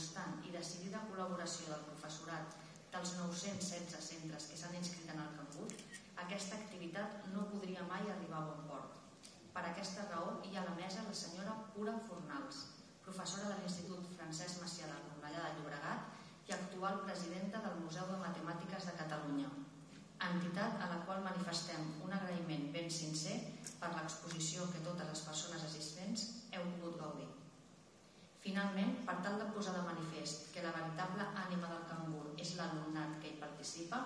constant i decidida col·laboració del professorat dels 916 centres que s'han inscrit en el Cangut, aquesta activitat no podria mai arribar a bon port. Per aquesta raó hi ha a la mesa la senyora Pura Fornals, professora de l'Institut Francesc Macià de Cornellà de Llobregat i actual presidenta del Museu de Matemàtiques de Catalunya, entitat a la qual manifestem un agraïment ben sincer per l'exposició que totes les persones assistents heu pogut gaudir. Finalment, per tal de posar de manifest que la veritable ànima del cangur és l'alumnat que hi participa,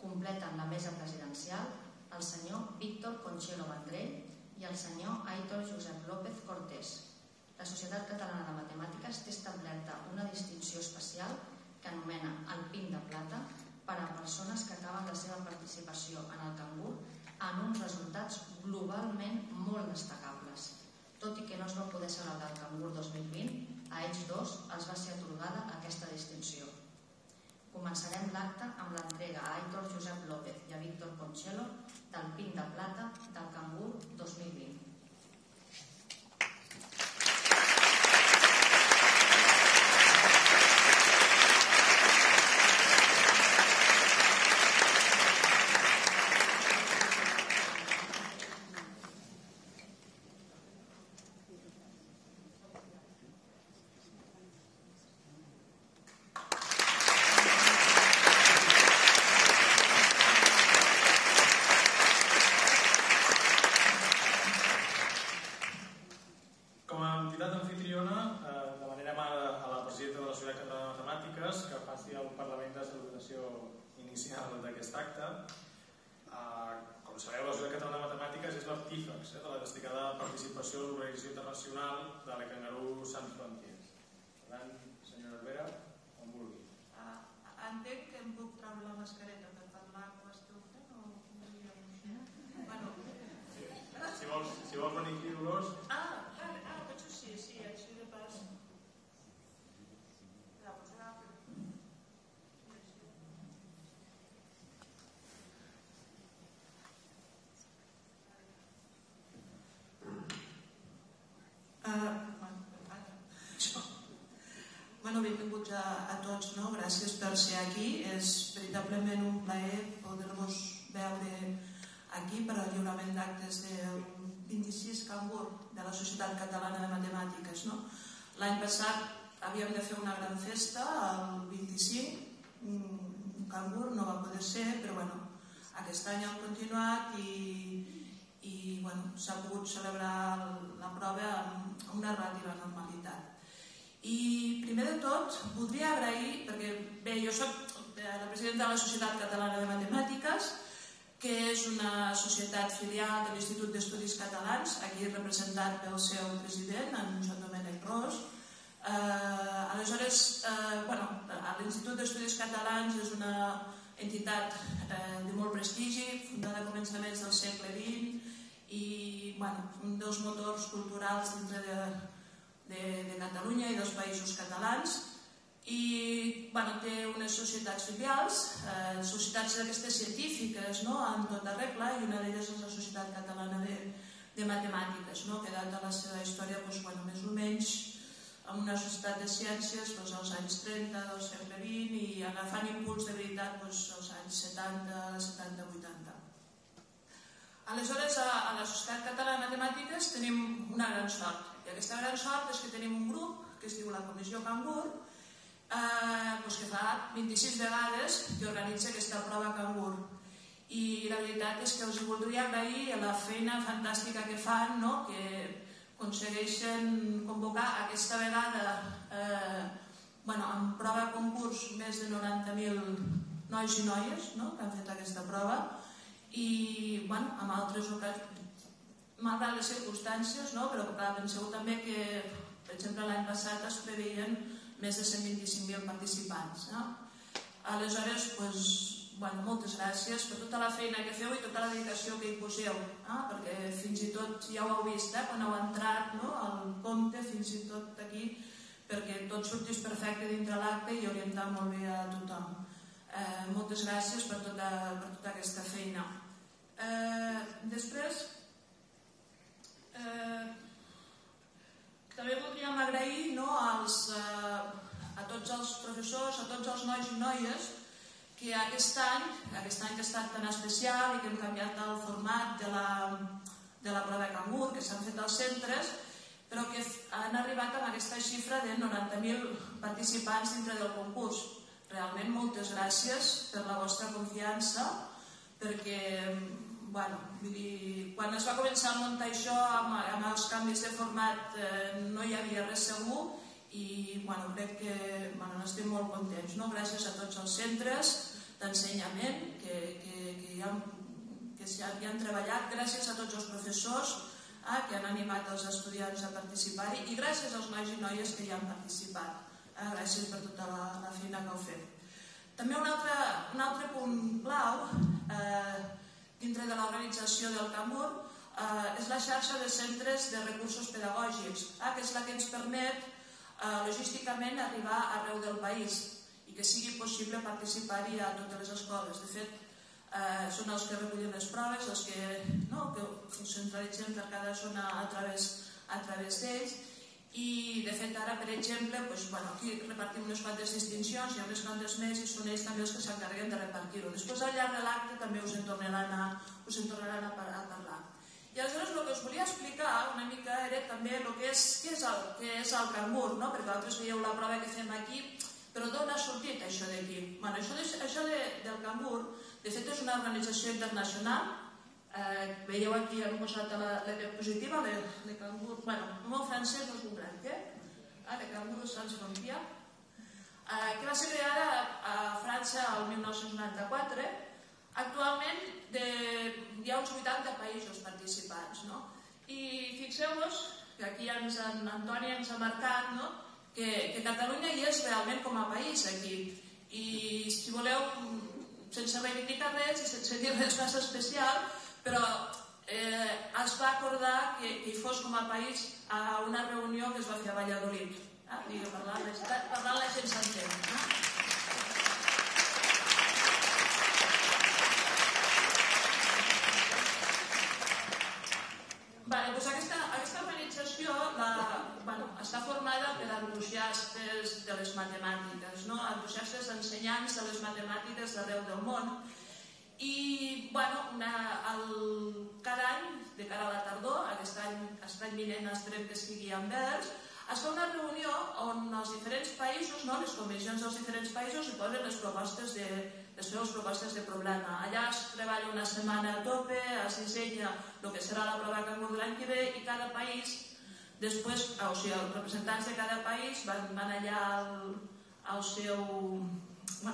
completen la mesa presidencial el senyor Víctor Conchelo Vendrell i el senyor Aitor Josep López Cortés. La Societat Catalana de Matemàtiques té establerta una distinció especial que anomena el PIN de plata per a persones que acaben la seva participació en el cangur en uns resultats globalment molt destacables. Tot i que no es va poder celebrar el cangur 2020, a ells dos els va ser atorgada aquesta distinció. Començarem l'acte amb l'entrega a Aitor Josep López i a Víctor Conchelo del PIN de plata del cangur 2020. Catalana de Matemàtiques que faci el Parlament de salutació inicial d'aquest acte. Eh, com sabeu, la Societat Catalana de Matemàtiques és l'artífex eh, de la destacada participació de l'Organització Internacional de la Cangarú Sant Frontiers. Per tant, senyora Herbera, on vulgui. Ah, Entenc que em puc treure la mascareta Bueno, benvinguts a, a tots, no? gràcies per ser aquí. És veritablement un plaer poder-vos veure aquí per al lliurament d'actes del 26 Cangur de la Societat Catalana de Matemàtiques. No? L'any passat havíem de fer una gran festa, el 25, un cangur no va poder ser, però bueno, aquest any hem continuat i, i bueno, s'ha pogut celebrar la prova amb una relativa normalitat. I primer de tot voldria agrair, perquè bé, jo soc la presidenta de la Societat Catalana de Matemàtiques, que és una societat filial de l'Institut d'Estudis Catalans, aquí representat pel seu president, en Joan Domènec Ros. Eh, aleshores, eh, bueno, l'Institut d'Estudis Catalans és una entitat eh, de molt prestigi, fundada a començaments del segle XX i bueno, un dels motors culturals dintre de, de, de Catalunya i dels països catalans i bueno, té unes societats filials, eh, societats d'aquestes científiques no? en tota regla i una d'elles és la Societat Catalana de, de Matemàtiques no? que data la seva història doncs, bueno, més o menys amb una societat de ciències doncs, als anys 30 del segle XX i agafant impuls de veritat doncs, als anys 70, 70, 80. Aleshores, a, a la Societat Catalana de Matemàtiques tenim una gran sort i aquesta gran sort és que tenim un grup que es diu la Comissió Cangur, eh, doncs que fa 26 vegades que organitza aquesta prova Cangur. I la veritat és que els voldria agrair la feina fantàstica que fan, no? que aconsegueixen convocar aquesta vegada eh, bueno, en prova concurs més de 90.000 nois i noies no? que han fet aquesta prova i bueno, amb altres ocasions malgrat les circumstàncies, no? però clar, penseu també que, per exemple, l'any passat es preveien més de 125.000 participants. No? Aleshores, pues, bueno, moltes gràcies per tota la feina que feu i tota la dedicació que hi poseu, eh? perquè fins i tot ja ho heu vist, eh? quan heu entrat no? al compte, fins i tot aquí, perquè tot sortís perfecte dintre l'acte i orientar molt bé a tothom. Eh, moltes gràcies per tota, per tota aquesta feina. Eh, després, eh, també voldríem agrair no, als, eh, a tots els professors, a tots els nois i noies que aquest any, aquest any que ha estat tan especial i que hem canviat el format de la, de la prova de Cangur, que s'han fet als centres, però que han arribat amb aquesta xifra de 90.000 participants dintre del concurs. Realment moltes gràcies per la vostra confiança, perquè bueno, vull dir, quan es va començar a muntar això amb, amb els canvis de format eh, no hi havia res segur i bueno, crec que bueno, estem molt contents. No? Gràcies a tots els centres d'ensenyament que, que, que, ja, que ja, ja han treballat, gràcies a tots els professors eh, que han animat els estudiants a participar-hi i gràcies als nois i noies que hi han participat. Eh, gràcies per tota la, la feina que heu fet. També un altre, un altre punt clau eh, dintre de l'organització del CAMUR eh, és la xarxa de centres de recursos pedagògics, eh, que és la que ens permet logísticament arribar arreu del país i que sigui possible participar-hi a totes les escoles. De fet, eh, són els que recullen les proves, els que, no, que per cada zona a través, a través d'ells i de fet ara, per exemple, bueno, aquí repartim unes quantes distincions, hi ha unes quantes més i són ells també els que s'encarreguen de repartir-ho. Després al llarg de l'acte també us en tornaran us en a parlar. I aleshores el que us volia explicar una mica era també el que és, què és el, què és el cangur, no? perquè vosaltres veieu la prova que fem aquí, però d'on ha sortit això d'aquí? Bueno, això, de, això de, del cangur, de fet, és una organització internacional Eh, veieu aquí, hem posat la, la diapositiva, le, le cangur, bueno, el mot francès no és un gran, què? Ah, le cangur sans frontier, eh, que va ser creada a, França el 1994. Actualment de, hi ha uns 80 països participants, no? I fixeu-vos que aquí ens, en Antoni ens ha marcat no? que, que Catalunya hi és realment com a país aquí. I si voleu, sense reivindicar res i sense dir res més especial, però eh, es va acordar que, que hi fos com a país a una reunió que es va fer a Valladolid. Eh? I parlant, parlant la gent s'entén. Eh? Vale, doncs aquesta, aquesta organització la, bueno, està formada per entusiastes de les matemàtiques, no? entusiastes ensenyants de les matemàtiques d'arreu del món, i bueno, una, el, cada any, de cara a la tardor, aquest any, aquest any vinent esperem que sigui en vers, es fa una reunió on els diferents països, no, les comissions dels diferents països, hi posen les propostes de, les seves propostes de problema. Allà es treballa una setmana a tope, es dissenya el que serà la prova que de l'any que ve i cada país, després, o sigui, els representants de cada país van, van allà al, al seu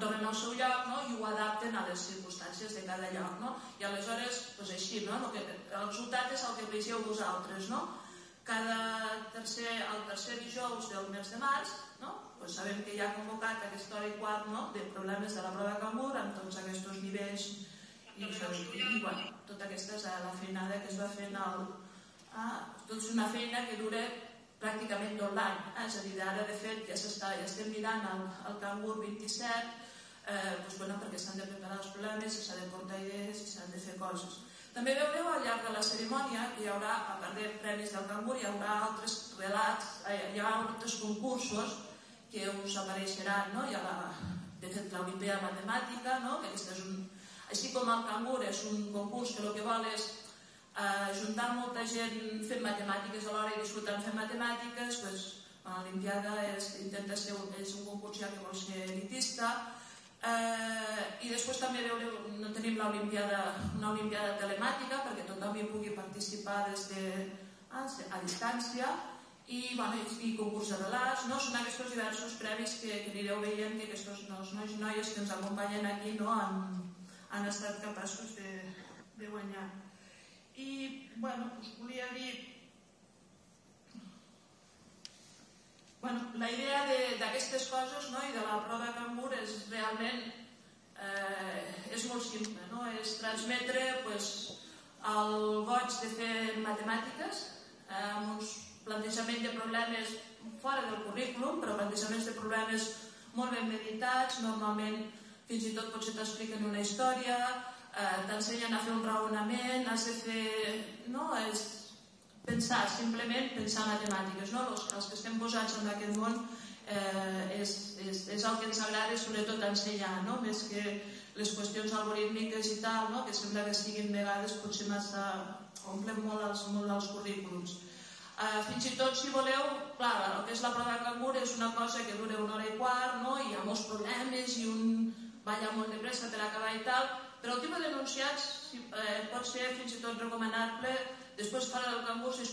tornen al seu lloc no? i ho adapten a les circumstàncies de cada lloc. No? I aleshores, doncs així, no? el, que, el resultat és el que vegeu vosaltres. No? Cada tercer, el tercer dijous del mes de març, no? pues sabem que ja ha convocat aquesta hora i quart no? de problemes de la prova de Camur amb tots aquests nivells i, això, i, i bueno, tota aquesta és la feinada que es va fent al, ah, tot és una feina que dura pràcticament tot l'any. Eh? És a dir, ara de fet ja, estem mirant el, el Cangur 27 eh, doncs, perquè s'han de preparar els problemes, s'han de portar idees s'han de fer coses. També veureu al llarg de la cerimònia que hi haurà, a part de premis del Cangur, hi haurà altres relats, eh, hi haurà altres concursos que us apareixeran, no? Hi ha la, de fet l'Olimpíada Matemàtica, no? que és un, així com el Cangur és un concurs que el que vol és eh, juntar molta gent fent matemàtiques alhora i disfrutant fent matemàtiques, doncs, l'Olimpiada intenta ser un, és un concurs ja que vol ser elitista, eh, i després també veure, no tenim l'Olimpiada, una Olimpiada telemàtica perquè tothom hi pugui participar des de, a, a distància, i, bueno, i, concurs de relats, no? són aquests diversos premis que, que anireu veient que aquests nois i noies que ens acompanyen aquí no? han, han estat capaços de, de guanyar. Bueno, us volia dir... Bueno, la idea d'aquestes coses no, i de la prova de Cambur és realment eh, és molt simple, no? és transmetre pues, el goig de fer matemàtiques eh, amb uns plantejament de problemes fora del currículum, però plantejaments de problemes molt ben meditats, normalment fins i tot potser t'expliquen una història, eh, t'ensenyen a fer un raonament, has de fer... No? És pensar, simplement pensar matemàtiques. No? Els, els que estem posats en aquest món eh, és, és, és el que ens agrada sobretot ensenyar, no? més que les qüestions algorítmiques i tal, no? que sembla que siguin vegades potser massa... omplen molt els, molt els currículums. Uh, fins i tot, si voleu, clar, el que és la prova de cangur és una cosa que dura una hora i quart, no? i hi ha molts problemes i un balla molt de pressa per acabar i tal, però el tipus d'enunciats eh, pot ser fins i tot recomanable després fora del cangur, si